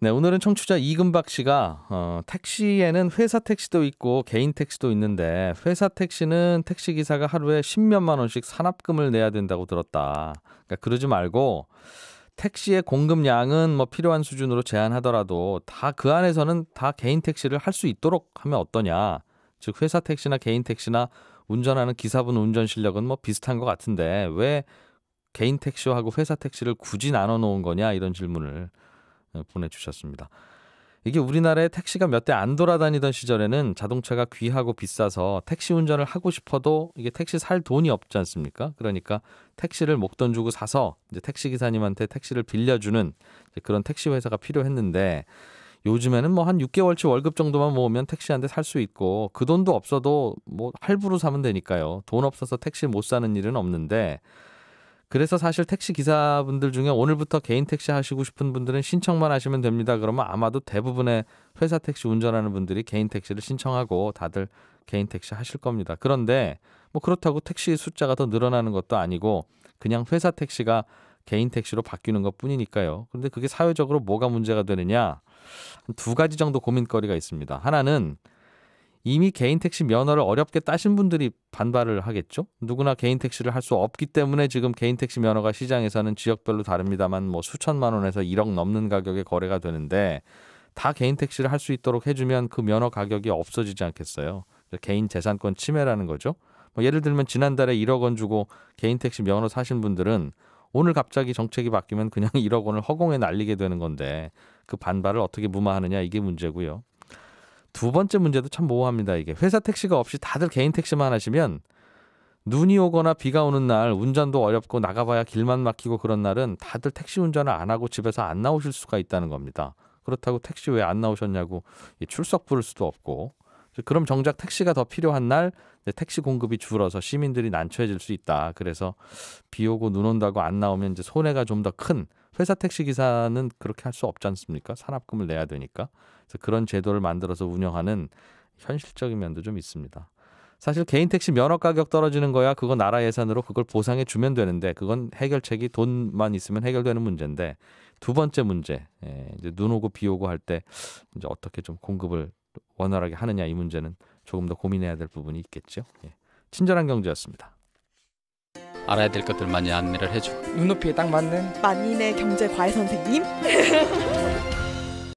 네, 오늘은 청취자 이금박 씨가 어, 택시에는 회사 택시도 있고 개인 택시도 있는데 회사 택시는 택시 기사가 하루에 십몇만 원씩 산업금을 내야 된다고 들었다. 그러니까 그러지 말고 택시의 공급량은 뭐 필요한 수준으로 제한하더라도 다 그 안에서는 다 개인 택시를 할 수 있도록 하면 어떠냐. 즉 회사 택시나 개인 택시나 운전하는 기사분 운전 실력은 뭐 비슷한 것 같은데 왜 개인 택시하고 회사 택시를 굳이 나눠 놓은 거냐 이런 질문을 어, 보내주셨습니다. 이게 우리나라에 택시가 몇 대 안 돌아다니던 시절에는 자동차가 귀하고 비싸서 택시 운전을 하고 싶어도 이게 택시 살 돈이 없지 않습니까? 그러니까 택시를 목돈 주고 사서 이제 택시 기사님한테 택시를 빌려주는 그런 택시 회사가 필요했는데 요즘에는 뭐 한 6개월치 월급 정도만 모으면 택시 한 대 살 수 있고 그 돈도 없어도 뭐 할부로 사면 되니까요. 돈 없어서 택시 못 사는 일은 없는데 그래서 사실 택시 기사분들 중에 오늘부터 개인 택시 하시고 싶은 분들은 신청만 하시면 됩니다. 그러면 아마도 대부분의 회사 택시 운전하는 분들이 개인 택시를 신청하고 다들 개인 택시 하실 겁니다. 그런데 뭐 그렇다고 택시 숫자가 더 늘어나는 것도 아니고 그냥 회사 택시가 개인 택시로 바뀌는 것 뿐이니까요. 그런데 그게 사회적으로 뭐가 문제가 되느냐? 두 가지 정도 고민거리가 있습니다. 하나는 이미 개인 택시 면허를 어렵게 따신 분들이 반발을 하겠죠. 누구나 개인 택시를 할 수 없기 때문에 지금 개인 택시 면허가 시장에서는 지역별로 다릅니다만 뭐 수천만 원에서 1억 넘는 가격에 거래가 되는데 다 개인 택시를 할 수 있도록 해주면 그 면허 가격이 없어지지 않겠어요. 개인 재산권 침해라는 거죠. 뭐 예를 들면 지난달에 1억 원 주고 개인 택시 면허 사신 분들은 오늘 갑자기 정책이 바뀌면 그냥 1억 원을 허공에 날리게 되는 건데 그 반발을 어떻게 무마하느냐 이게 문제고요. 두 번째 문제도 참 모호합니다. 이게 회사 택시가 없이 다들 개인 택시만 하시면 눈이 오거나 비가 오는 날 운전도 어렵고 나가봐야 길만 막히고 그런 날은 다들 택시 운전을 안 하고 집에서 안 나오실 수가 있다는 겁니다. 그렇다고 택시 왜 안 나오셨냐고 출석 부를 수도 없고 그럼 정작 택시가 더 필요한 날 택시 공급이 줄어서 시민들이 난처해질 수 있다. 그래서 비 오고 눈 온다고 안 나오면 이제 손해가 좀 더 큰 회사 택시 기사는 그렇게 할 수 없지 않습니까? 산업금을 내야 되니까. 그래서 그런 제도를 만들어서 운영하는 현실적인 면도 좀 있습니다. 사실 개인 택시 면허 가격 떨어지는 거야 그거 나라 예산으로 그걸 보상해 주면 되는데 그건 해결책이 돈만 있으면 해결되는 문제인데 두 번째 문제 예, 이제 눈 오고 비 오고 할 때 이제 어떻게 좀 공급을 원활하게 하느냐 이 문제는 조금 더 고민해야 될 부분이 있겠죠. 예. 친절한 경제였습니다. 알아야 될 것들 많이 안내를 해주고 눈높이에 딱 맞는 만인의 경제 과외 선생님